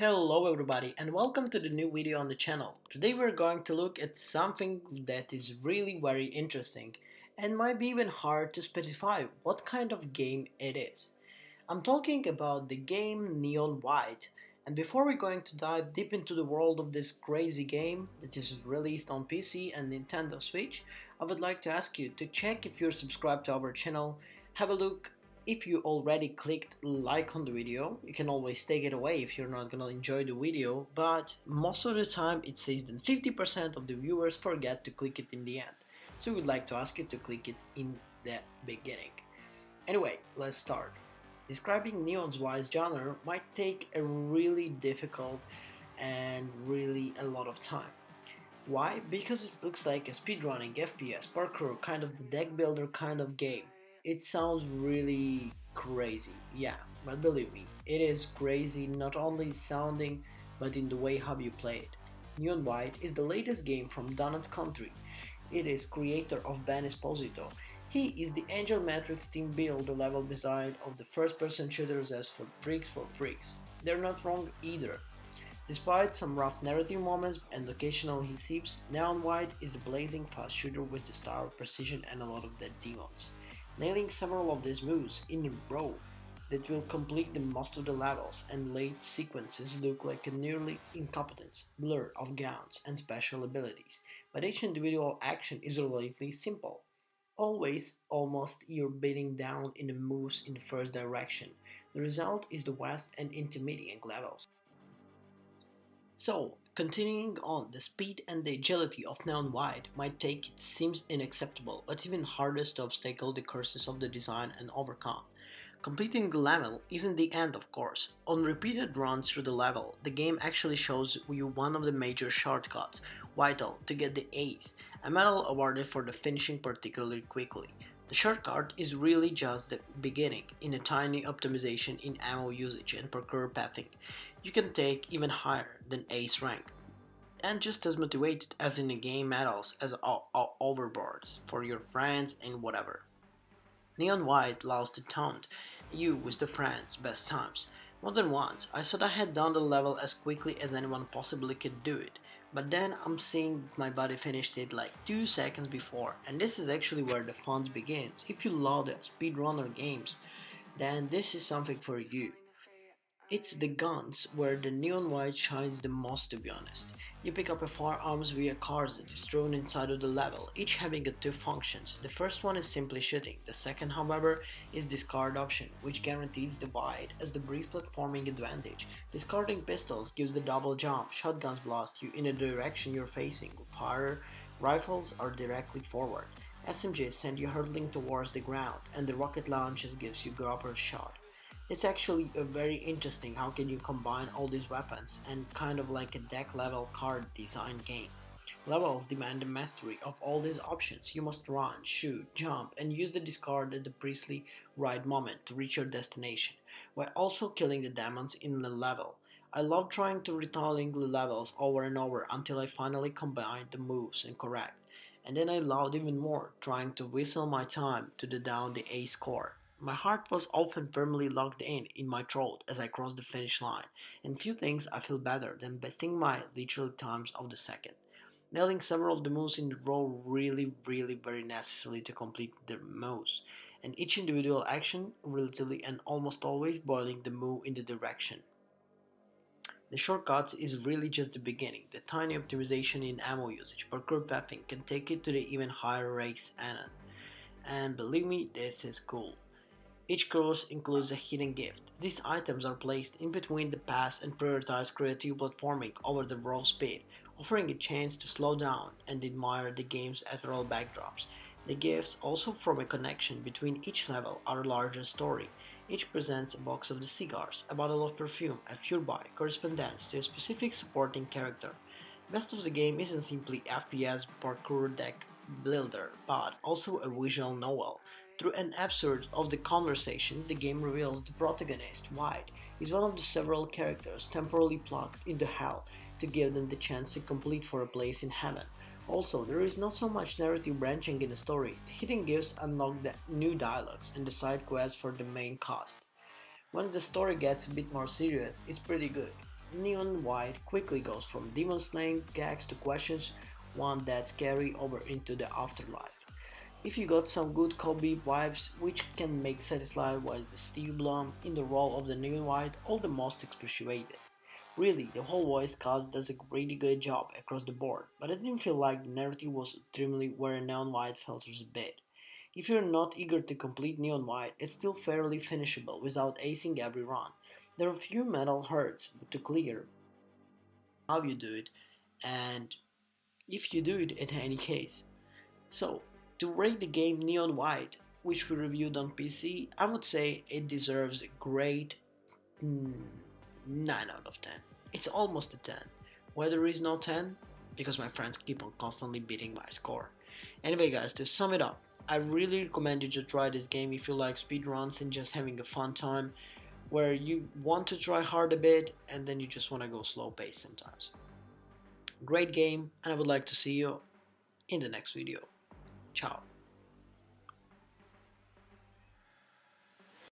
Hello everybody and welcome to the new video on the channel. Today we're going to look at something that is really very interesting and might be even hard to specify what kind of game it is. I'm talking about the game Neon White and before we're going to dive deep into the world of this crazy game that is released on PC and Nintendo Switch, I would like to ask you to check if you're subscribed to our channel, have a look if you already clicked like on the video, you can always take it away if you're not gonna enjoy the video, but most of the time it says that 50% of the viewers forget to click it in the end. So we'd like to ask you to click it in the beginning. Anyway, let's start. Describing Neon White's genre might take a really difficult and really a lot of time. Why? Because it looks like a speedrunning FPS parkour kind of the deck builder kind of game it sounds really crazy, yeah, but believe me, it is crazy not only sounding but in the way how you play it. Neon White is the latest game from Donut County. It is creator of Ben Esposito. He is the Angel Matrix team build the level design of the first-person shooters as for Freaks for Freaks. They're not wrong either. Despite some rough narrative moments and occasional hiccups, Neon White is a blazing fast shooter with the style, precision and a lot of dead demons nailing several of these moves in a row that will complete the most of the levels and late sequences look like a nearly incompetent blur of guns and special abilities, but each individual action is relatively simple. Always, almost, you're beating down in the moves in the first direction. The result is the vast and intermediate levels. So, continuing on, the speed and the agility of Neon White might take it seems unacceptable, but even hardest to obstacle the curses of the design and overcome. Completing the level isn't the end of course. On repeated runs through the level, the game actually shows you one of the major shortcuts, vital to get the ace, a medal awarded for the finishing particularly quickly. The shortcut is really just the beginning in a tiny optimization in ammo usage and parkour pathing. You can take even higher than ace rank and just as motivated as in the game medals as overboards for your friends and whatever. Neon White lost to taunt you with the friends' best times. More than once, I thought I had done the level as quickly as anyone possibly could do it, but then I'm seeing my body finished it like 2 seconds before and this is actually where the fun begins. If you love the speedrunner games, then this is something for you. It's the guns where the neon white shines the most to be honest. You pick up a firearms via cards that is thrown inside of the level, each having a two functions. The first one is simply shooting, the second however is discard option, which guarantees the wide as the brief platforming advantage. Discarding pistols gives the double jump, shotguns blast you in the direction you're facing, fire rifles are directly forward. SMGs send you hurtling towards the ground, and the rocket launches gives you grabber shot. It's actually a very interesting how can you combine all these weapons and kind of like a deck level card design game. Levels demand the mastery of all these options. You must run, shoot, jump, and use the discard at the precisely right moment to reach your destination, while also killing the demons in the level. I love trying to retelling the levels over and over until I finally combine the moves and correct. And then I loved even more trying to whistle my time to the down the A score. My heart was often firmly locked in in my throat as I crossed the finish line, and few things I feel better than betting my literal times of the second. Nailing several of the moves in the row really, really very necessary to complete the moves, and each individual action relatively and almost always boiling the move in the direction. The shortcuts is really just the beginning. The tiny optimization in ammo usage, parkour pathing can take it to the even higher race and and believe me, this is cool. Each course includes a hidden gift. These items are placed in between the pass and prioritize creative platforming over the raw speed, offering a chance to slow down and admire the game's ethereal backdrops. The gifts also form a connection between each level or larger story. Each presents a box of the cigars, a bottle of perfume, a furball correspondence to a specific supporting character. Best of the game isn't simply FPS parkour deck builder, but also a visual novel through an absurd of the conversations, the game reveals the protagonist, White, is one of the several characters temporarily plucked into hell to give them the chance to complete for a place in heaven. Also, there is not so much narrative branching in the story, the hidden gifts unlock the new dialogues and the side quests for the main cast. When the story gets a bit more serious, it's pretty good. Neon White quickly goes from demon slaying gags to questions one that's carry over into the afterlife. If you got some good Kobe vibes, which can make satisfied with Steve Blum in the role of the Neon White all the most appreciated. Really, the whole voice cast does a pretty good job across the board, but I didn't feel like the narrative was extremely where Neon White falters a bit. If you're not eager to complete Neon White, it's still fairly finishable without acing every run. There are a few metal hurts to clear, how you do it, and if you do it in any case. So, to rate the game Neon White, which we reviewed on PC, I would say it deserves a great mm, 9 out of 10. It's almost a 10. Why there is no 10? Because my friends keep on constantly beating my score. Anyway guys, to sum it up, I really recommend you to try this game if you like speedruns and just having a fun time where you want to try hard a bit and then you just want to go slow pace sometimes. Great game and I would like to see you in the next video. Tchau.